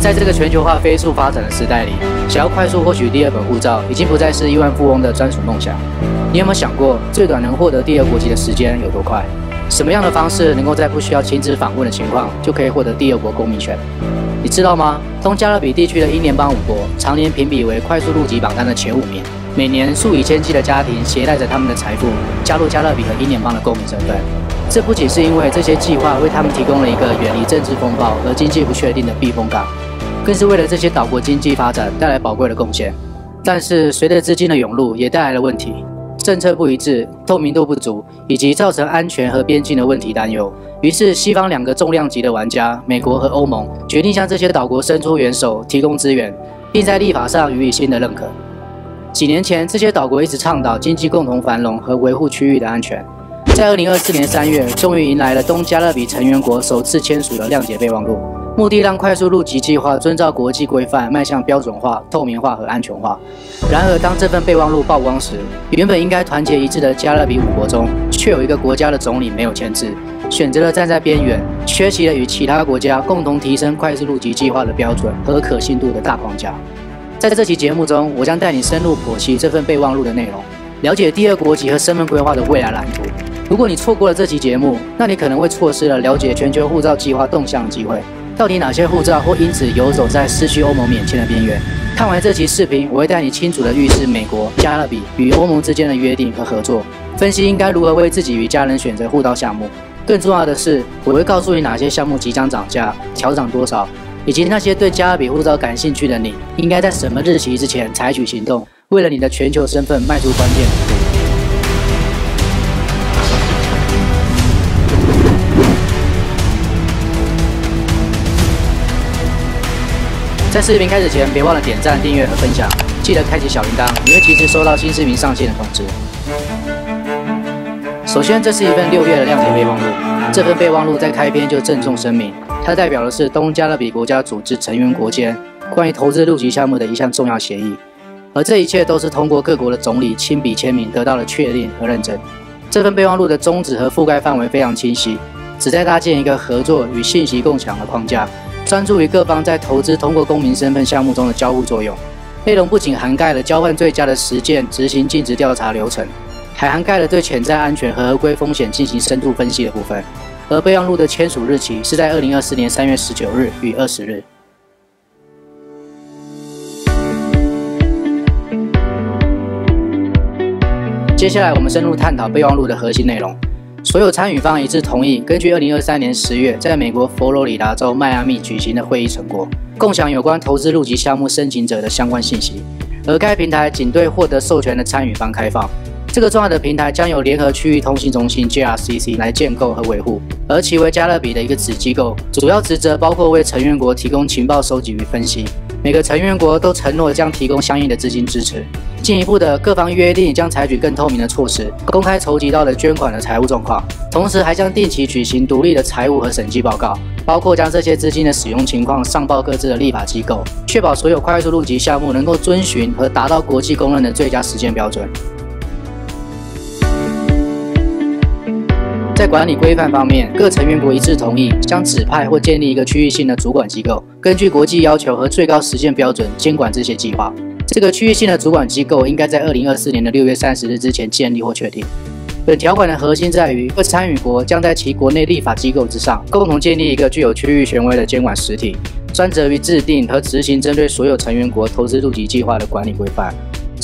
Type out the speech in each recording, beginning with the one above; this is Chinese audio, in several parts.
在这个全球化飞速发展的时代里，想要快速获取第二本护照，已经不再是亿万富翁的专属梦想。你有没有想过，最短能获得第二国籍的时间有多快？什么样的方式能够在不需要亲自访问的情况，就可以获得第二国公民权？你知道吗？东加勒比地区的英联邦五国常年评比为快速入籍榜单的前五名，每年数以千计的家庭携带着他们的财富加入加勒比和英联邦的公民身份。这不仅是因为这些计划为他们提供了一个远离政治风暴和经济不确定的避风港，更是为了这些岛国经济发展带来宝贵的贡献。但是，随着资金的涌入，也带来了问题。政策不一致、透明度不足，以及造成安全和边境的问题担忧。于是，西方两个重量级的玩家——美国和欧盟，决定向这些岛国伸出援手，提供资源，并在立法上予以新的认可。几年前，这些岛国一直倡导经济共同繁荣和维护区域的安全。在二零二四年三月，终于迎来了东加勒比成员国首次签署的谅解备忘录。目的让快速入籍计划遵照国际规范，迈向标准化、透明化和安全化。然而，当这份备忘录曝光时，原本应该团结一致的加勒比五国中，却有一个国家的总理没有签字，选择了站在边缘，缺席了与其他国家共同提升快速入籍计划的标准和可信度的大框架。在这期节目中，我将带你深入剖析这份备忘录的内容，了解第二国籍和身份规划的未来蓝图。如果你错过了这期节目，那你可能会错失了了解全球护照计划动向的机会。到底哪些护照会因此游走在失去欧盟免签的边缘？看完这期视频，我会带你清楚地预示美国、加勒比与欧盟之间的约定和合作，分析应该如何为自己与家人选择护照项目。更重要的是，我会告诉你哪些项目即将涨价、调涨多少，以及那些对加勒比护照感兴趣的你，应该在什么日期之前采取行动，为了你的全球身份迈出关键在视频开始前，别忘了点赞、订阅和分享，记得开启小铃铛，你会及时收到新视频上线的通知。首先，这是一份六月的谅解备忘录。这份备忘录在开篇就郑重声明，它代表的是东加勒比国家组织成员国间关于投资入籍项目的一项重要协议，而这一切都是通过各国的总理亲笔签名得到了确定和认证。这份备忘录的宗旨和覆盖范围非常清晰，旨在搭建一个合作与信息共享的框架。专注于各方在投资通过公民身份项目中的交互作用，内容不仅涵盖了交换最佳的实践执行尽职调查流程，还涵盖了对潜在安全和合规风险进行深度分析的部分。而备忘录的签署日期是在二零二四年三月十九日与二十日。接下来，我们深入探讨备忘录的核心内容。所有参与方一致同意，根据2023年10月在美国佛罗里达州迈阿密举行的会议成果，共享有关投资入籍项目申请者的相关信息。而该平台仅对获得授权的参与方开放。这个重要的平台将由联合区域通信中心 （JRCC） 来建构和维护，而其为加勒比的一个子机构，主要职责包括为成员国提供情报收集与分析。每个成员国都承诺将提供相应的资金支持。进一步的，各方约定将采取更透明的措施，公开筹集到的捐款的财务状况，同时还将定期举行独立的财务和审计报告，包括将这些资金的使用情况上报各自的立法机构，确保所有快速入籍项目能够遵循和达到国际公认的最佳实践标准。在管理规范方面，各成员国一致同意将指派或建立一个区域性的主管机构，根据国际要求和最高实践标准监管这些计划。这个区域性的主管机构应该在二零二四年的六月三十日之前建立或确定。本条款的核心在于，各参与国将在其国内立法机构之上，共同建立一个具有区域权威的监管实体，专责于制定和执行针对所有成员国投资入籍计划的管理规范。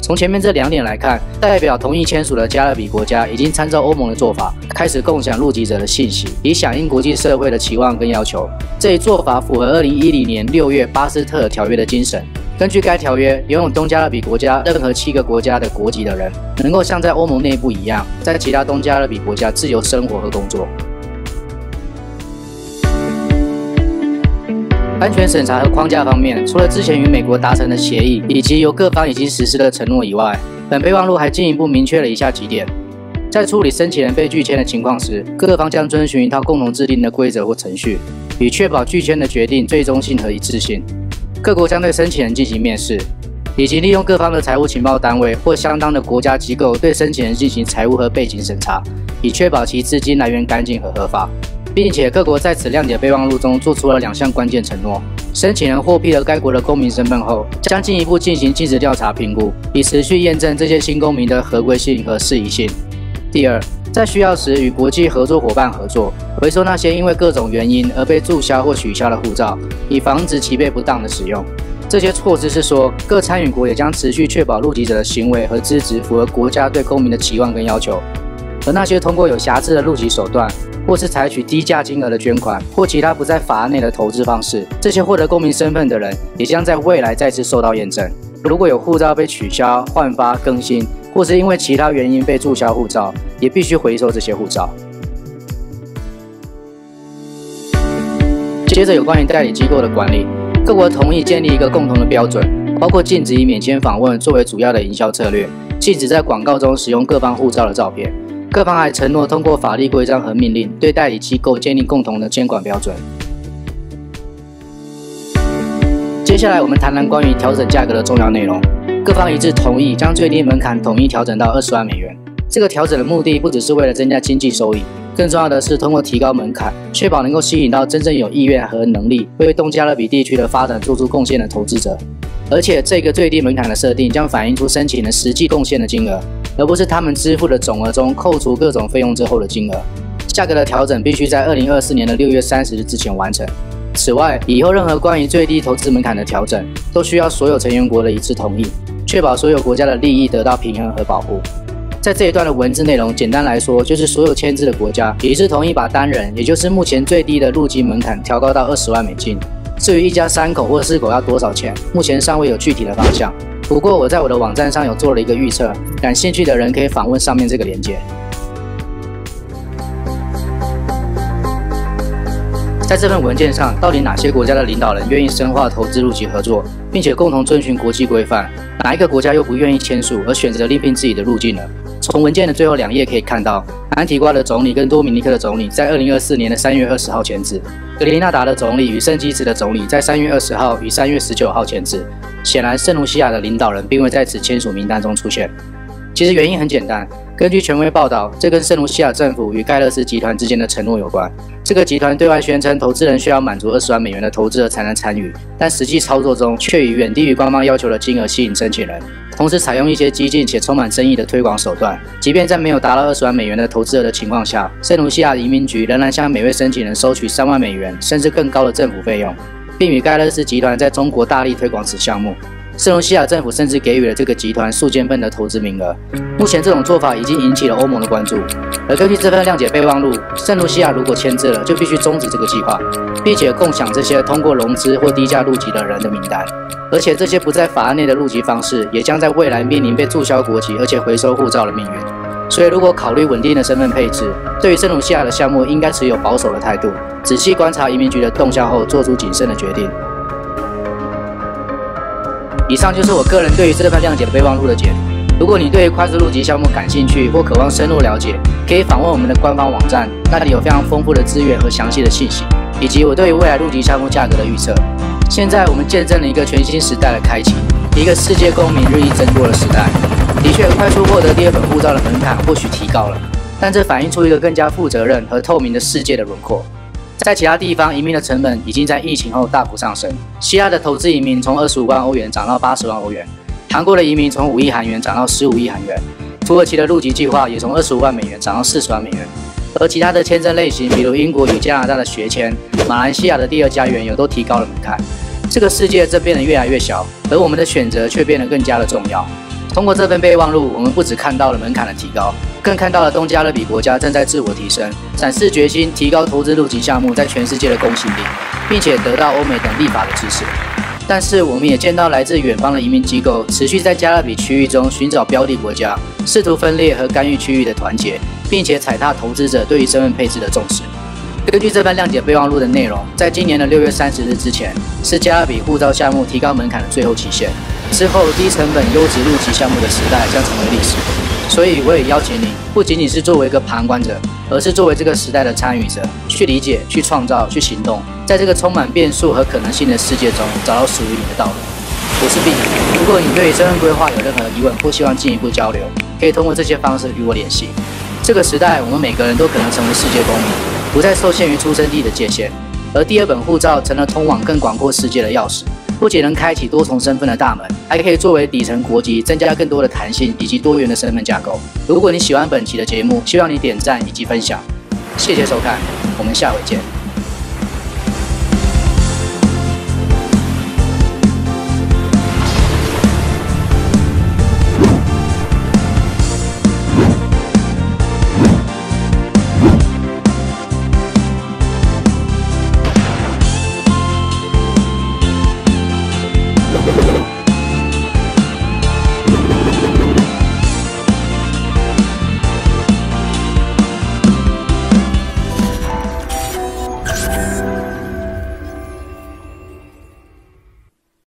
从前面这两点来看，代表同意签署的加勒比国家已经参照欧盟的做法，开始共享入籍者的信息，以响应国际社会的期望跟要求。这一做法符合二零一零年六月巴斯特条约的精神。根据该条约，拥有东加勒比国家任何七个国家的国籍的人，能够像在欧盟内部一样，在其他东加勒比国家自由生活和工作。安全审查和框架方面，除了之前与美国达成的协议以及由各方已经实施的承诺以外，本备忘录还进一步明确了以下几点：在处理申请人被拒签的情况时，各方将遵循一套共同制定的规则或程序，以确保拒签的决定最终性和一致性。各国将对申请人进行面试，以及利用各方的财务情报单位或相当的国家机构对申请人进行财务和背景审查，以确保其资金来源干净和合法。并且各国在此谅解备忘录中做出了两项关键承诺：申请人获批了该国的公民身份后，将进一步进行尽职调查评估，以持续验证这些新公民的合规性和适宜性。第二，在需要时与国际合作伙伴合作，回收那些因为各种原因而被注销或取消的护照，以防止其被不当的使用。这些措施是说，各参与国也将持续确保入籍者的行为和资质符合国家对公民的期望跟要求。而那些通过有瑕疵的入籍手段，或是采取低价金额的捐款或其他不在法案内的投资方式，这些获得公民身份的人也将在未来再次受到验证。如果有护照被取消、换发、更新，或是因为其他原因被注销护照，也必须回收这些护照。接着有关于代理机构的管理。各国同意建立一个共同的标准，包括禁止以免签访问作为主要的营销策略，禁止在广告中使用各方护照的照片。各方还承诺通过法律规章和命令，对代理机构建立共同的监管标准。接下来我们谈谈关于调整价格的重要内容。各方一致同意将最低门槛统一调整到二十万美元。这个调整的目的不只是为了增加经济收益。更重要的是，通过提高门槛，确保能够吸引到真正有意愿和能力为东加勒比地区的发展做出贡献的投资者。而且，这个最低门槛的设定将反映出申请人实际贡献的金额，而不是他们支付的总额中扣除各种费用之后的金额。价格的调整必须在二零二四年的六月三十日之前完成。此外，以后任何关于最低投资门槛的调整，都需要所有成员国的一致同意，确保所有国家的利益得到平衡和保护。在这一段的文字内容，简单来说，就是所有签字的国家一致同意把单人，也就是目前最低的入籍门槛调高到二十万美金。至于一家三口或四口要多少钱，目前尚未有具体的方向。不过我在我的网站上有做了一个预测，感兴趣的人可以访问上面这个链接。在这份文件上，到底哪些国家的领导人愿意深化投资入籍合作，并且共同遵循国际规范？哪一个国家又不愿意签署，而选择另辟自己的路径呢？从文件的最后两页可以看到，安提瓜的总理跟多米尼克的总理在二零二四年的三月二十号签字，格林纳达的总理与圣基茨的总理在三月二十号与三月十九号签字。显然，圣卢西亚的领导人并未在此签署名单中出现。其实原因很简单，根据权威报道，这跟圣卢西亚政府与盖勒斯集团之间的承诺有关。这个集团对外宣称，投资人需要满足二十万美元的投资额才能参与，但实际操作中却以远低于官方要求的金额吸引申请人，同时采用一些激进且充满争议的推广手段。即便在没有达到二十万美元的投资额的情况下，圣卢西亚移民局仍然向每位申请人收取三万美元甚至更高的政府费用，并与盖勒斯集团在中国大力推广此项目。圣卢西亚政府甚至给予了这个集团数千份的投资名额。目前这种做法已经引起了欧盟的关注。而根据这份谅解备忘录，圣卢西亚如果签字了，就必须终止这个计划，并且共享这些通过融资或低价入籍的人的名单。而且这些不在法案内的入籍方式，也将在未来面临被注销国籍而且回收护照的命运。所以，如果考虑稳定的身份配置，对于圣卢西亚的项目应该持有保守的态度，仔细观察移民局的动向后，做出谨慎的决定。以上就是我个人对于这份谅解的备忘录的解读。如果你对于快速入籍项目感兴趣或渴望深入了解，可以访问我们的官方网站，那里有非常丰富的资源和详细的信息，以及我对于未来入籍项目价格的预测。现在我们见证了一个全新时代的开启，一个世界公民日益增多的时代。的确，快速获得第二本护照的门槛或许提高了，但这反映出一个更加负责任和透明的世界的轮廓。在其他地方，移民的成本已经在疫情后大幅上升。希腊的投资移民从二十五万欧元涨到八十万欧元，韩国的移民从五亿韩元涨到十五亿韩元，土耳其的入籍计划也从二十五万美元涨到四十万美元。而其他的签证类型，比如英国与加拿大的学签，马来西亚的第二家原油都提高了门槛。这个世界正变得越来越小，而我们的选择却变得更加的重要。通过这份备忘录，我们不只看到了门槛的提高，更看到了东加勒比国家正在自我提升，展示决心，提高投资入籍项目在全世界的公信力，并且得到欧美等立法的支持。但是，我们也见到来自远方的移民机构持续在加勒比区域中寻找标的国家，试图分裂和干预区域的团结，并且踩踏投资者对于身份配置的重视。根据这份谅解备忘录的内容，在今年的六月三十日之前，是加勒比护照项目提高门槛的最后期限。之后，低成本优质入籍项目的时代将成为历史。所以，我也邀请你，不仅仅是作为一个旁观者，而是作为这个时代的参与者，去理解、去创造、去行动，在这个充满变数和可能性的世界中，找到属于你的道路。我是 B。如果你对于身份规划有任何疑问或希望进一步交流，可以通过这些方式与我联系。这个时代，我们每个人都可能成为世界公民，不再受限于出生地的界限。而第二本护照成了通往更广阔世界的钥匙，不仅能开启多重身份的大门，还可以作为底层国籍，增加更多的弹性以及多元的身份架构。如果你喜欢本期的节目，希望你点赞以及分享。谢谢收看，我们下回见。